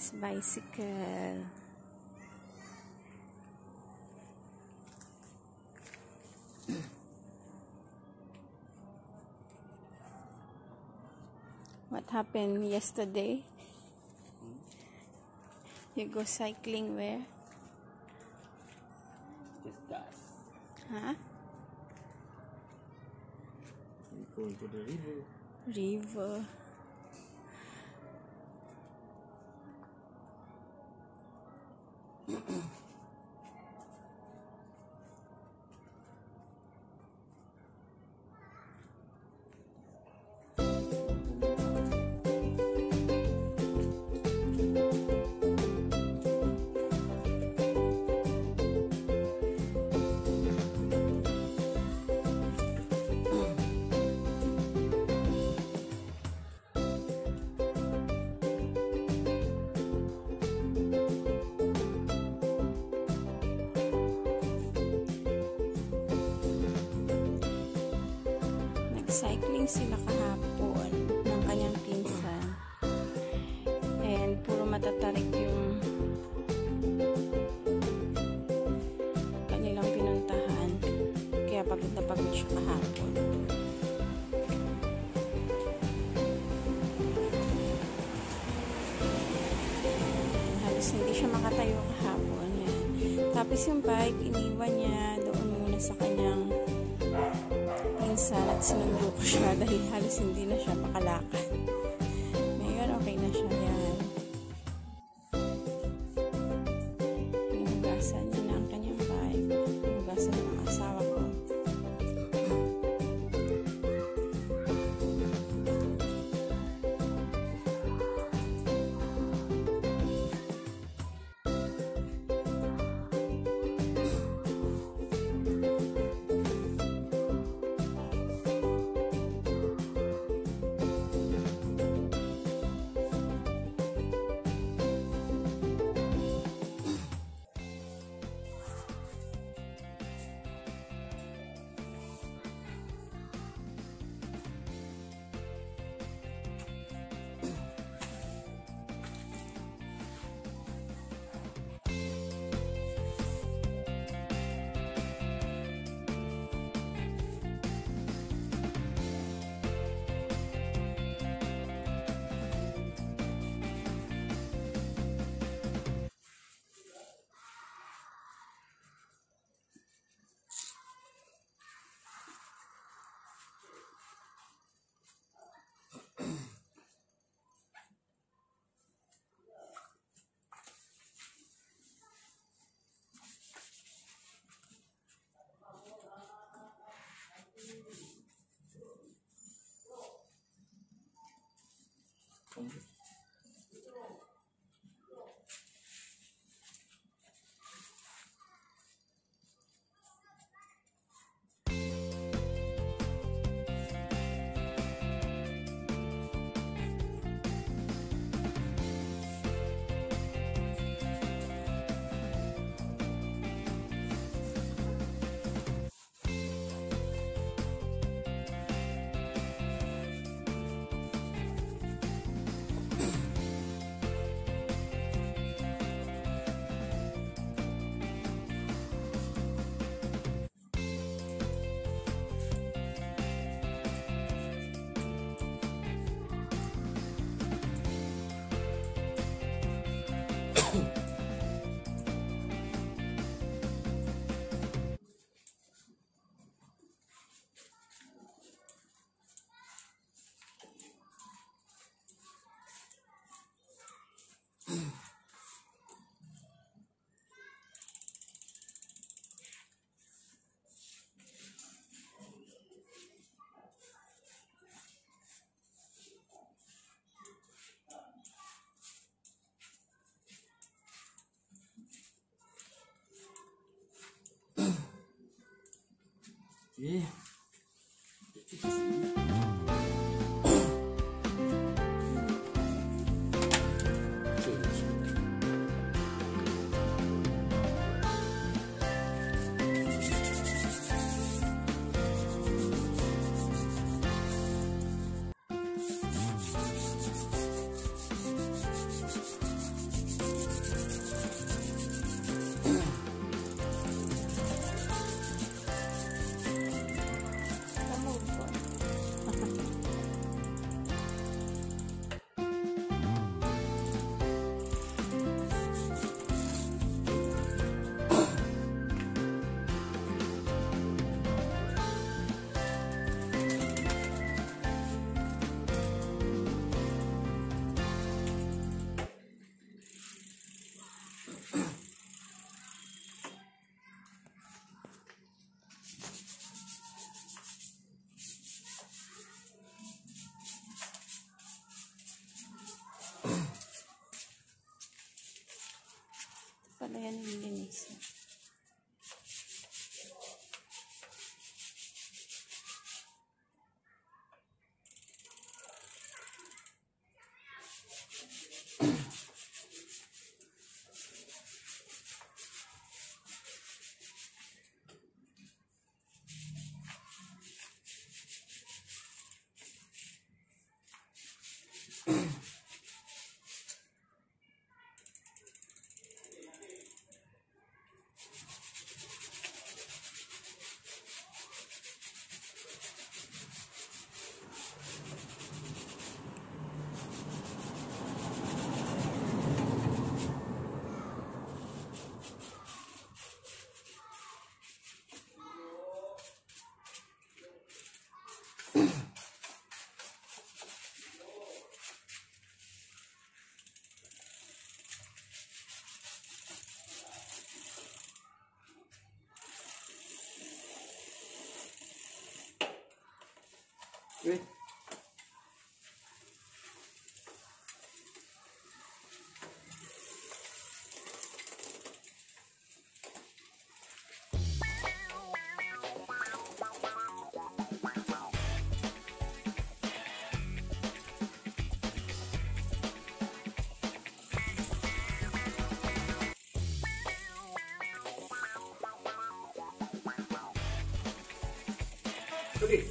Yes, bicycle. What happened yesterday? You go cycling where? Just gas. Huh? We go to the river. River. Nag-cycling sila kahapon ng kanyang pinsan. And puro matatarik yung kanilang pinuntahan. Kaya pagod na pagod siya kahapon. Halos hindi siya makatayo kahapon. Yan. Tapos yung bike, iniwan niya pinsan at sinundo ko siya dahil halos hindi na siya makalakad. 咦这这别的也没吃。 여기.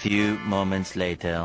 Few moments later.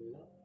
love.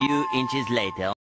Few inches later.